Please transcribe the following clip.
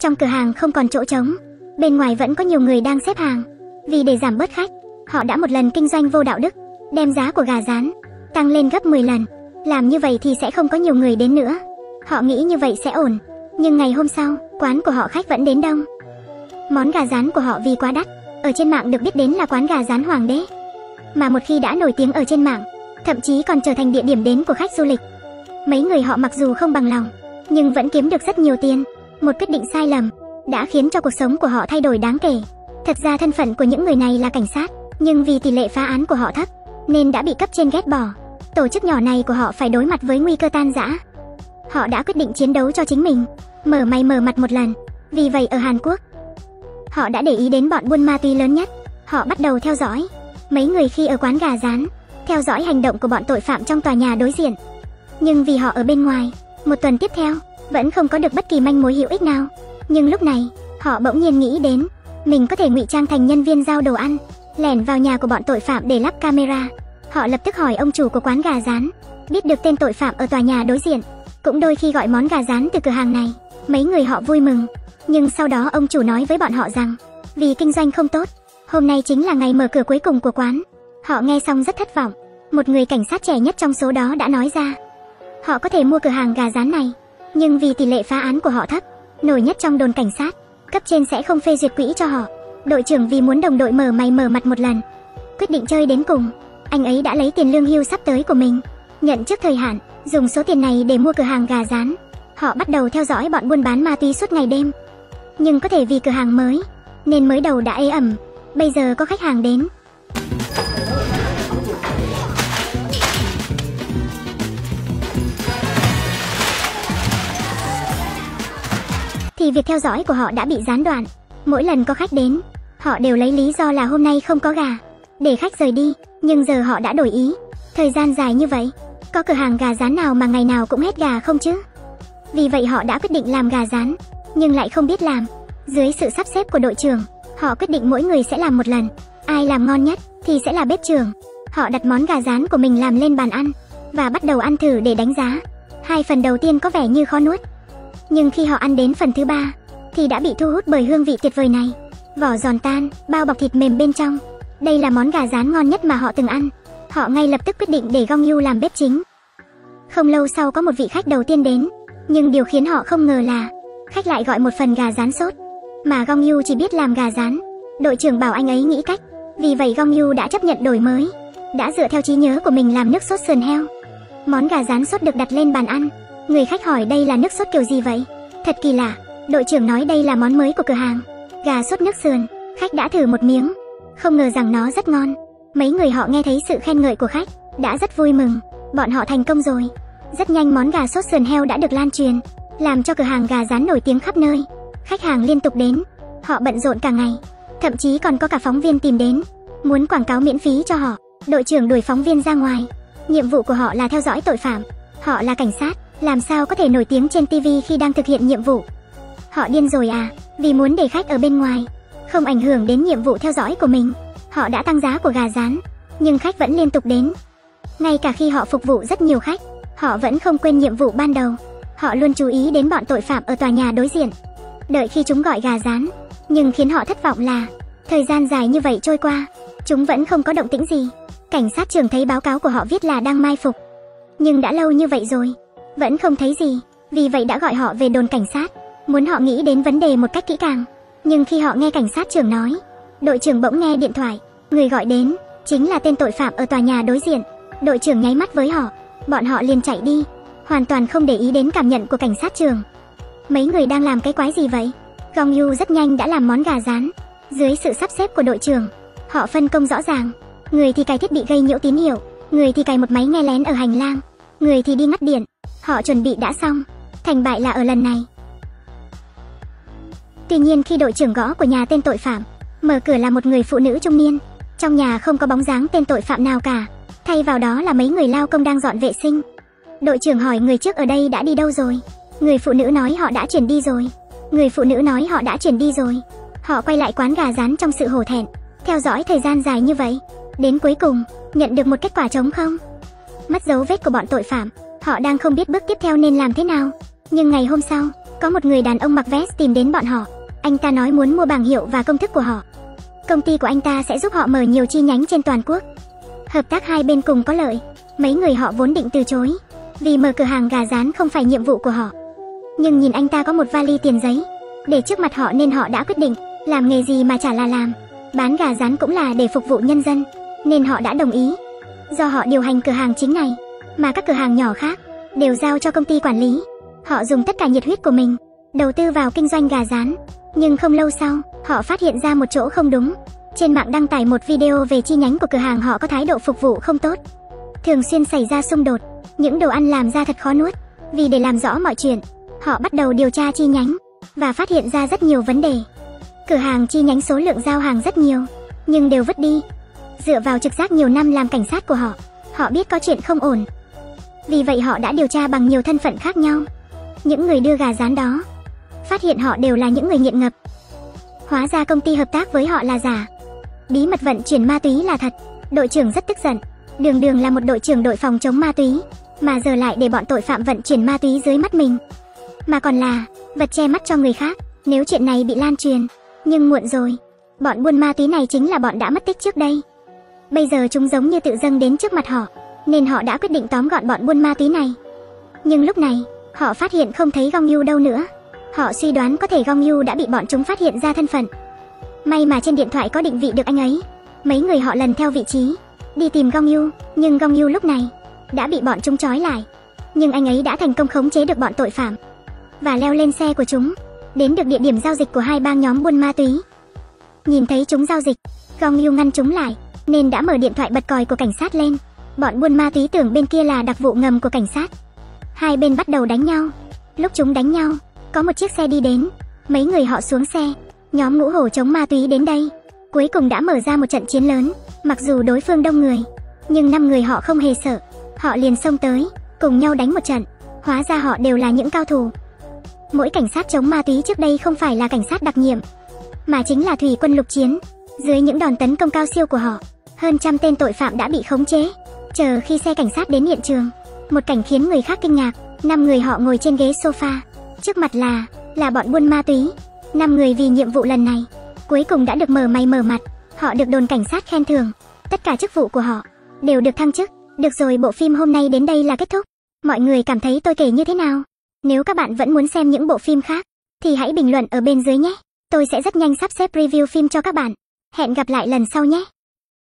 Trong cửa hàng không còn chỗ trống, bên ngoài vẫn có nhiều người đang xếp hàng. Vì để giảm bớt khách, họ đã một lần kinh doanh vô đạo đức, đem giá của gà rán tăng lên gấp 10 lần. Làm như vậy thì sẽ không có nhiều người đến nữa. Họ nghĩ như vậy sẽ ổn, nhưng ngày hôm sau, quán của họ khách vẫn đến đông. Món gà rán của họ vì quá đắt, ở trên mạng được biết đến là quán gà rán hoàng đế. Mà một khi đã nổi tiếng ở trên mạng, thậm chí còn trở thành địa điểm đến của khách du lịch. Mấy người họ mặc dù không bằng lòng, nhưng vẫn kiếm được rất nhiều tiền. Một quyết định sai lầm đã khiến cho cuộc sống của họ thay đổi đáng kể. Thật ra thân phận của những người này là cảnh sát, nhưng vì tỷ lệ phá án của họ thấp, nên đã bị cấp trên ghét bỏ. Tổ chức nhỏ này của họ phải đối mặt với nguy cơ tan rã. Họ đã quyết định chiến đấu cho chính mình, mở mày mở mặt một lần. Vì vậy ở Hàn Quốc, họ đã để ý đến bọn buôn ma túy lớn nhất. Họ bắt đầu theo dõi mấy người khi ở quán gà rán, theo dõi hành động của bọn tội phạm trong tòa nhà đối diện. Nhưng vì họ ở bên ngoài, một tuần tiếp theo, vẫn không có được bất kỳ manh mối hữu ích nào. Nhưng lúc này, họ bỗng nhiên nghĩ đến, mình có thể ngụy trang thành nhân viên giao đồ ăn, lẻn vào nhà của bọn tội phạm để lắp camera. Họ lập tức hỏi ông chủ của quán gà rán, biết được tên tội phạm ở tòa nhà đối diện, cũng đôi khi gọi món gà rán từ cửa hàng này. Mấy người họ vui mừng, nhưng sau đó ông chủ nói với bọn họ rằng, vì kinh doanh không tốt, hôm nay chính là ngày mở cửa cuối cùng của quán. Họ nghe xong rất thất vọng. Một người cảnh sát trẻ nhất trong số đó đã nói ra, họ có thể mua cửa hàng gà rán này, nhưng vì tỷ lệ phá án của họ thấp, nổi nhất trong đồn cảnh sát, cấp trên sẽ không phê duyệt quỹ cho họ. Đội trưởng vì muốn đồng đội mở mày mở mặt một lần, quyết định chơi đến cùng. Anh ấy đã lấy tiền lương hưu sắp tới của mình, nhận trước thời hạn, dùng số tiền này để mua cửa hàng gà rán. Họ bắt đầu theo dõi bọn buôn bán ma túy suốt ngày đêm. Nhưng có thể vì cửa hàng mới, nên mới đầu đã ế ẩm. Bây giờ có khách hàng đến, thì việc theo dõi của họ đã bị gián đoạn. Mỗi lần có khách đến, họ đều lấy lý do là hôm nay không có gà, để khách rời đi, nhưng giờ họ đã đổi ý. Thời gian dài như vậy, có cửa hàng gà rán nào mà ngày nào cũng hết gà không chứ? Vì vậy họ đã quyết định làm gà rán, nhưng lại không biết làm. Dưới sự sắp xếp của đội trưởng, họ quyết định mỗi người sẽ làm một lần. Ai làm ngon nhất thì sẽ là bếp trưởng. Họ đặt món gà rán của mình làm lên bàn ăn và bắt đầu ăn thử để đánh giá. Hai phần đầu tiên có vẻ như khó nuốt, nhưng khi họ ăn đến phần thứ ba, thì đã bị thu hút bởi hương vị tuyệt vời này. Vỏ giòn tan, bao bọc thịt mềm bên trong. Đây là món gà rán ngon nhất mà họ từng ăn. Họ ngay lập tức quyết định để Gong Yu làm bếp chính. Không lâu sau có một vị khách đầu tiên đến, nhưng điều khiến họ không ngờ là khách lại gọi một phần gà rán sốt, mà Gong Yu chỉ biết làm gà rán. Đội trưởng bảo anh ấy nghĩ cách, vì vậy Gong Yu đã chấp nhận đổi mới, đã dựa theo trí nhớ của mình làm nước sốt sườn heo. Món gà rán sốt được đặt lên bàn ăn, Người khách hỏi đây là nước sốt kiểu gì vậy? Thật kỳ lạ, đội trưởng nói đây là món mới của cửa hàng. Gà sốt nước sườn, khách đã thử một miếng, không ngờ rằng nó rất ngon. Mấy người họ nghe thấy sự khen ngợi của khách, đã rất vui mừng, bọn họ thành công rồi. Rất nhanh món gà sốt sườn heo đã được lan truyền, làm cho cửa hàng gà rán nổi tiếng khắp nơi. Khách hàng liên tục đến, họ bận rộn cả ngày, thậm chí còn có cả phóng viên tìm đến, muốn quảng cáo miễn phí cho họ. Đội trưởng đuổi phóng viên ra ngoài. Nhiệm vụ của họ là theo dõi tội phạm. Họ là cảnh sát, làm sao có thể nổi tiếng trên TV khi đang thực hiện nhiệm vụ? Họ điên rồi à, vì muốn để khách ở bên ngoài, không ảnh hưởng đến nhiệm vụ theo dõi của mình. Họ đã tăng giá của gà rán, nhưng khách vẫn liên tục đến. Ngay cả khi họ phục vụ rất nhiều khách, họ vẫn không quên nhiệm vụ ban đầu. Họ luôn chú ý đến bọn tội phạm ở tòa nhà đối diện. Đợi khi chúng gọi gà rán, nhưng khiến họ thất vọng là thời gian dài như vậy trôi qua, chúng vẫn không có động tĩnh gì. Cảnh sát trưởng thấy báo cáo của họ viết là đang mai phục. Nhưng đã lâu như vậy rồi, vẫn không thấy gì, vì vậy đã gọi họ về đồn cảnh sát, muốn họ nghĩ đến vấn đề một cách kỹ càng. Nhưng khi họ nghe cảnh sát trưởng nói, đội trưởng bỗng nghe điện thoại, người gọi đến chính là tên tội phạm ở tòa nhà đối diện. Đội trưởng nháy mắt với họ, bọn họ liền chạy đi, hoàn toàn không để ý đến cảm nhận của cảnh sát trưởng. Mấy người đang làm cái quái gì vậy? Gong Yu rất nhanh đã làm món gà rán, dưới sự sắp xếp của đội trưởng, họ phân công rõ ràng, người thì cài thiết bị gây nhiễu tín hiệu, người thì cài một máy nghe lén ở hành lang, người thì đi ngắt điện, Họ chuẩn bị đã xong, thành bại là ở lần này. Tuy nhiên khi đội trưởng gõ của nhà tên tội phạm, mở cửa là một người phụ nữ trung niên. Trong nhà không có bóng dáng tên tội phạm nào cả, thay vào đó là mấy người lao công đang dọn vệ sinh. Đội trưởng hỏi người trước ở đây đã đi đâu rồi. Người phụ nữ nói họ đã chuyển đi rồi. Người phụ nữ nói họ đã chuyển đi rồi. Họ quay lại quán gà rán trong sự hổ thẹn, theo dõi thời gian dài như vậy. Đến cuối cùng, nhận được một kết quả trống không. Mất dấu vết của bọn tội phạm, Họ đang không biết bước tiếp theo nên làm thế nào. Nhưng ngày hôm sau, Có một người đàn ông mặc vest tìm đến bọn họ. Anh ta nói muốn mua bảng hiệu và công thức của họ. Công ty của anh ta sẽ giúp họ mở nhiều chi nhánh trên toàn quốc. Hợp tác hai bên cùng có lợi. Mấy người họ vốn định từ chối, vì mở cửa hàng gà rán không phải nhiệm vụ của họ. Nhưng nhìn anh ta có một vali tiền giấy, để trước mặt họ nên họ đã quyết định, làm nghề gì mà chả là làm. Bán gà rán cũng là để phục vụ nhân dân, nên họ đã đồng ý. Do họ điều hành cửa hàng chính này, mà các cửa hàng nhỏ khác đều giao cho công ty quản lý. Họ dùng tất cả nhiệt huyết của mình, đầu tư vào kinh doanh gà rán. Nhưng không lâu sau, họ phát hiện ra một chỗ không đúng. Trên mạng đăng tải một video về chi nhánh của cửa hàng họ có thái độ phục vụ không tốt. Thường xuyên xảy ra xung đột, những đồ ăn làm ra thật khó nuốt. Vì để làm rõ mọi chuyện, họ bắt đầu điều tra chi nhánh và phát hiện ra rất nhiều vấn đề. Cửa hàng chi nhánh số lượng giao hàng rất nhiều, nhưng đều vứt đi. Dựa vào trực giác nhiều năm làm cảnh sát của họ, họ biết có chuyện không ổn. Vì vậy họ đã điều tra bằng nhiều thân phận khác nhau. Những người đưa gà rán đó, phát hiện họ đều là những người nghiện ngập. Hóa ra công ty hợp tác với họ là giả. Bí mật vận chuyển ma túy là thật. Đội trưởng rất tức giận. Đường Đường là một đội trưởng đội phòng chống ma túy, mà giờ lại để bọn tội phạm vận chuyển ma túy dưới mắt mình. Mà còn là vật che mắt cho người khác, nếu chuyện này bị lan truyền, nhưng muộn rồi. Bọn buôn ma túy này chính là bọn đã mất tích trước đây. Bây giờ chúng giống như tự dâng đến trước mặt họ, nên họ đã quyết định tóm gọn bọn buôn ma túy này. Nhưng lúc này, họ phát hiện không thấy Gong Yu đâu nữa. Họ suy đoán có thể Gong Yu đã bị bọn chúng phát hiện ra thân phận. May mà trên điện thoại có định vị được anh ấy. Mấy người họ lần theo vị trí, đi tìm Gong Yu, nhưng Gong Yu lúc này đã bị bọn chúng trói lại. Nhưng anh ấy đã thành công khống chế được bọn tội phạm và leo lên xe của chúng, đến được địa điểm giao dịch của hai bang nhóm buôn ma túy. Nhìn thấy chúng giao dịch, Gong Yu ngăn chúng lại, nên đã mở điện thoại bật còi của cảnh sát lên. Bọn buôn ma túy tưởng bên kia là đặc vụ ngầm của cảnh sát. Hai bên bắt đầu đánh nhau. Lúc chúng đánh nhau, có một chiếc xe đi đến, mấy người họ xuống xe, nhóm ngũ hổ chống ma túy đến đây. Cuối cùng đã mở ra một trận chiến lớn, mặc dù đối phương đông người, nhưng năm người họ không hề sợ. Họ liền xông tới, cùng nhau đánh một trận. Hóa ra họ đều là những cao thủ. Mỗi cảnh sát chống ma túy trước đây không phải là cảnh sát đặc nhiệm, mà chính là thủy quân lục chiến. Dưới những đòn tấn công cao siêu của họ, hơn trăm tên tội phạm đã bị khống chế. Chờ khi xe cảnh sát đến hiện trường, một cảnh khiến người khác kinh ngạc, năm người họ ngồi trên ghế sofa, trước mặt là là bọn buôn ma túy. Năm người vì nhiệm vụ lần này, cuối cùng đã được mở mày mở mặt, họ được đồn cảnh sát khen thưởng, tất cả chức vụ của họ đều được thăng chức. Được rồi, bộ phim hôm nay đến đây là kết thúc. Mọi người cảm thấy tôi kể như thế nào? Nếu các bạn vẫn muốn xem những bộ phim khác, thì hãy bình luận ở bên dưới nhé. Tôi sẽ rất nhanh sắp xếp review phim cho các bạn. Hẹn gặp lại lần sau nhé.